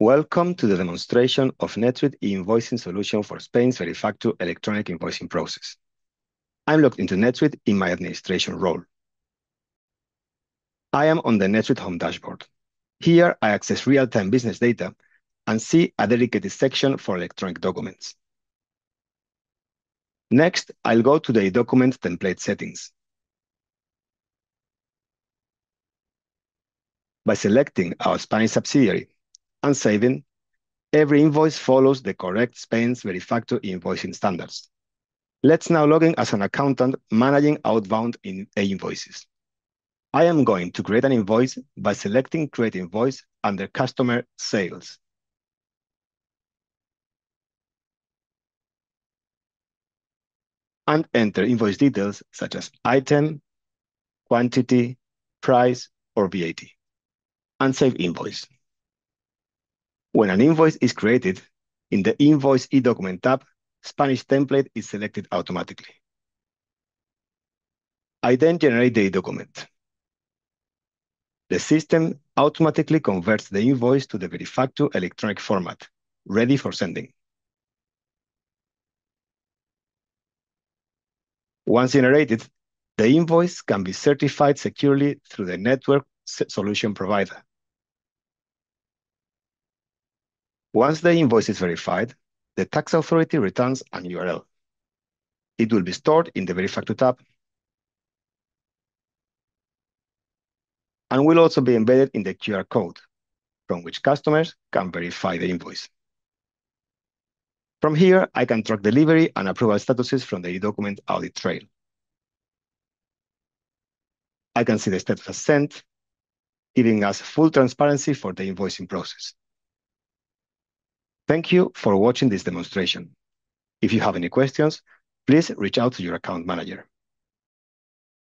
Welcome to the demonstration of NetSuite e-invoicing solution for Spain's Verifactu electronic invoicing process. I'm logged into NetSuite in my administration role. I am on the NetSuite home dashboard. Here, I access real-time business data and see a dedicated section for electronic documents. Next, I'll go to the document template settings. By selecting our Spanish subsidiary and saving, every invoice follows the correct Spain's Verifactu invoicing standards. Let's now log in as an accountant managing outbound e-invoices. Uh, I am going to create an invoice by selecting Create Invoice under Customer Sales. And enter invoice details such as item, quantity, price, or VAT, and save invoice. When an invoice is created, in the Invoice e-document tab, Spanish template is selected automatically. I then generate the document. The system automatically converts the invoice to the Verifactu electronic format, ready for sending. Once generated, the invoice can be certified securely through the network solution provider. Once the invoice is verified, the tax authority returns an URL. It will be stored in the Verifactu tab and will also be embedded in the QR code from which customers can verify the invoice. From here, I can track delivery and approval statuses from the e-document audit trail. I can see the status as sent, giving us full transparency for the invoicing process. Thank you for watching this demonstration. If you have any questions, please reach out to your account manager.